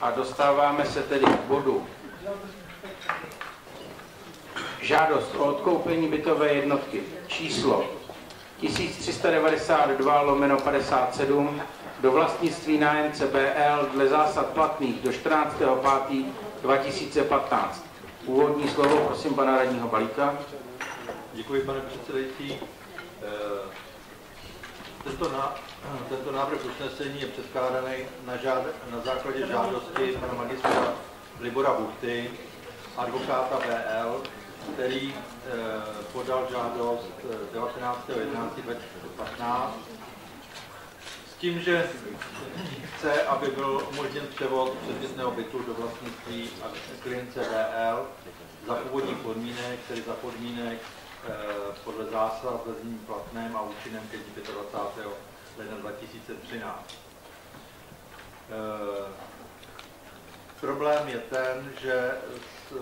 A dostáváme se tedy k bodu žádost o odkoupení bytové jednotky číslo 1392 lomeno 57 do vlastnictví nájemce BL dle zásad platných do 14.5.2015. Úvodní slovo prosím pana radního Balíka. Děkuji, pane předsedající. Eh, tento, na, tento návrh usnesení je předkládaný na, žád, na základě žádosti pana magistra Libora Buchty, advokáta BL, který eh, podal žádost 19.11.2015 s tím, že chce, aby byl umožněn převod předmětného bytu do vlastnictví klience BL za původních podmínek, tedy za podmínek eh, podle zásad ve platném a účinném ke 25. ledna 2013. Eh, problém je ten, že s,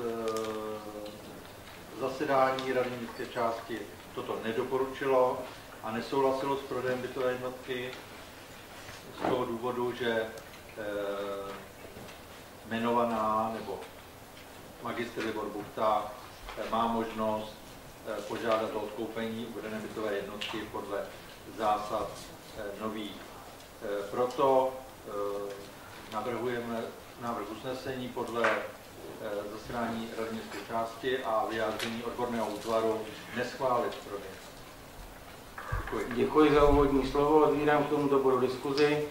zasedání Rady městské části toto nedoporučilo a nesouhlasilo s prodejem bytové jednotky z toho důvodu, že e, jmenovaná nebo magistr Libor Buchta e, má možnost e, požádat o odkoupení uvedené bytové jednotky podle zásad e, nových. E, proto e, navrhujeme návrh usnesení podle Eh, zasedání městské části a vyjádření odborného útvaru neschválit prodej. Děkuji. Děkuji za úvodní slovo. Otvírám k tomuto bodu diskuzi.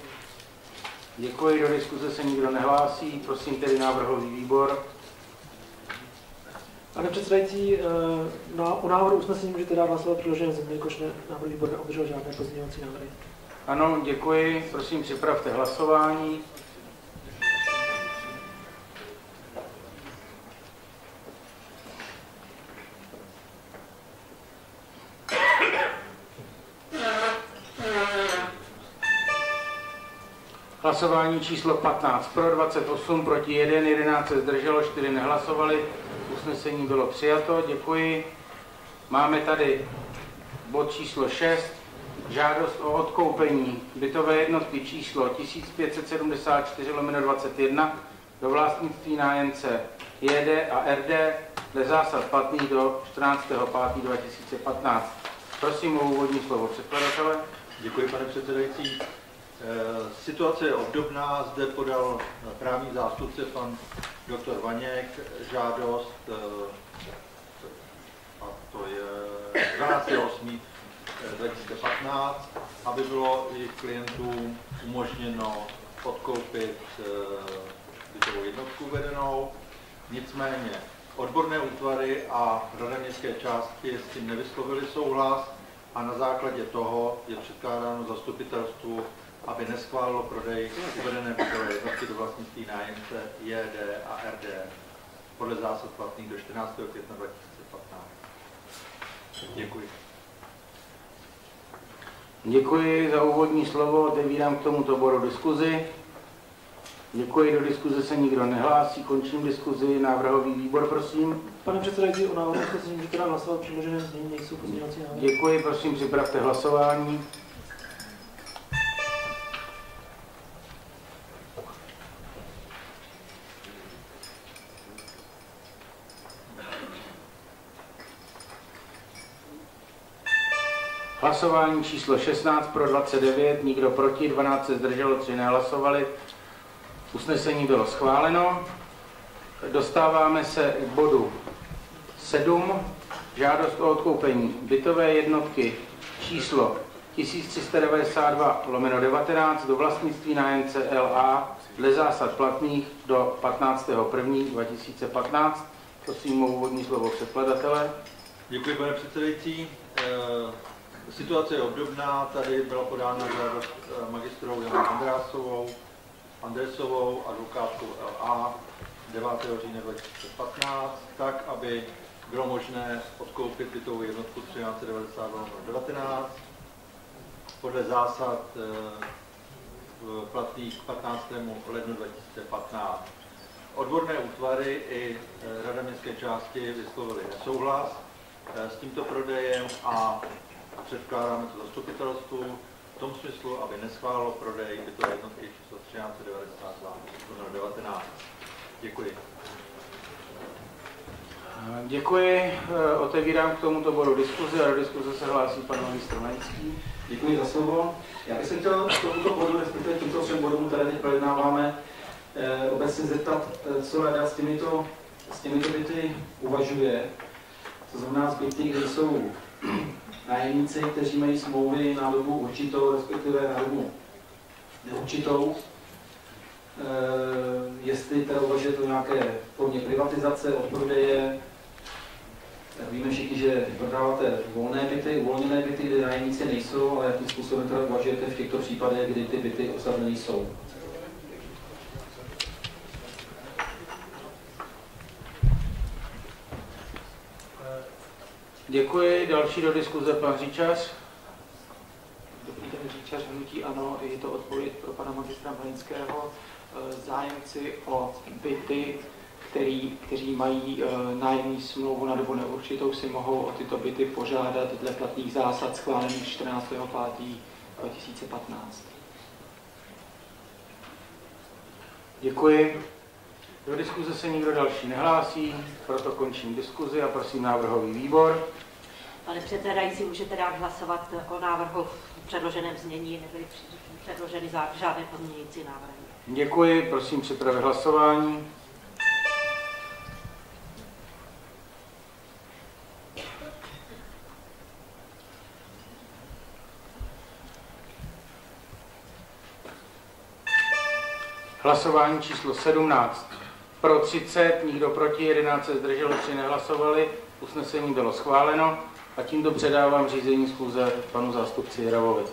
Děkuji, do diskuze se nikdo nehlásí. Prosím tedy návrhový výbor. Pane předsedající, eh, na, o návrhu usnesení můžete dát hlasovat přiložené země, jakož ne, návrh výbor neobdržel žádné pozměňovací návrhy. Ano, děkuji. Prosím, připravte hlasování. Hlasování číslo 15 pro 28, proti 1, 11 se zdrželo, 4 nehlasovali. Usnesení bylo přijato, děkuji. Máme tady bod číslo 6, žádost o odkoupení bytové jednotky číslo 1574 21 do vlastnictví nájemce JD a RD dle zásad platných do 14.5.2015. Prosím o úvodní slovo předkladatele. Děkuji, pane předsedající. Eh, situace je obdobná, zde podal právní zástupce pan doktor Vaněk žádost, eh, a to je 12.8.2015, aby bylo jejich klientům umožněno odkoupit eh, bytovou jednotku vedenou. Nicméně odborné útvary a Rada městské části s tím nevyslovili souhlas a na základě toho je předkládáno zastupitelstvu aby neschválilo prodej uvedené bytové jednotky do vlastnictví nájemce JD a RD podle zásad platných do 14. května 2015. Děkuji. Děkuji za úvodní slovo, otevírám k tomuto bodu diskuzi. Děkuji, do diskuze se nikdo nehlásí, končím diskuzi. Návrhový výbor, prosím. Pane předsedající, o návrhu se můžete dát hlasovat, předložené znění nejsou pozměňovací návrhy. Děkuji, prosím, připravte hlasování. Hlasování číslo 16 pro 29, nikdo proti, 12 se zdrželo, 3 nehlasovali. Usnesení bylo schváleno. Dostáváme se k bodu 7. Žádost o odkoupení bytové jednotky číslo 1392 lomeno 19 do vlastnictví nájemce LA dle zásad platných do 15.1.2015. Prosím o úvodní slovo předkladatele. Děkuji, pane předsedající. Situace je obdobná, tady byla podána žádost eh, magistrou Janou Andrásovou, Andresovou, advokátkou LA 9. října 2015, tak, aby bylo možné odkoupit tyto jednotku 1392 podle zásad eh, platných k 15. lednu 2015. Odborné útvary i eh, Rada městské části vyslovili nesouhlas s tímto prodejem a předkládáme to zastupitelstvu v tom smyslu, aby neschválilo prodej bytové jednotky číslo 1392 19. Děkuji. Děkuji. Eh, Otevírám k tomuto bodu diskuzi a do diskuze se hlásí pan ministr Maňský. Děkuji za slovo. Já bych se chtěl k tomuto bodu, respektive tímto všem bodům, které teď projednáváme, eh, obecně zeptat, eh, co rada s těmito, s těmito byty uvažuje. To znamená z byty, kde jsou nájemníci, kteří mají smlouvy na dobu určitou, respektive na dobu neurčitou. Eh, jestli teda uvažuje to nějaké formě privatizace, odprodeje, tak víme všichni, že prodáváte volné byty, uvolněné byty, kde nájemníci nejsou, ale jakým způsobem teda uvažujete v těchto případech, kdy ty byty osazené jsou? Děkuji. Další do diskuze pan Říčas. Dobrý den, Říčař Hnutí Ano, je to odpověď pro pana magistra Mlinského. Eh, Zájemci o byty, který, kteří mají eh, nájemní smlouvu na dobu neurčitou, si mohou o tyto byty požádat dle platných zásad schválených 14. 5. 2015. Děkuji. Do diskuze se nikdo další nehlásí, proto končím diskuzi a prosím návrhový výbor. Pane předsedající, můžete dát hlasovat o návrhu v předloženém znění, nebyly předloženy žádné pozměňující návrhy. Děkuji, prosím připravit hlasování. Hlasování číslo 17. Pro 30, nikdo proti, 11 se zdrželo, 3 nehlasovali. Usnesení bylo schváleno a tímto předávám řízení schůze panu zástupci Jiravovi.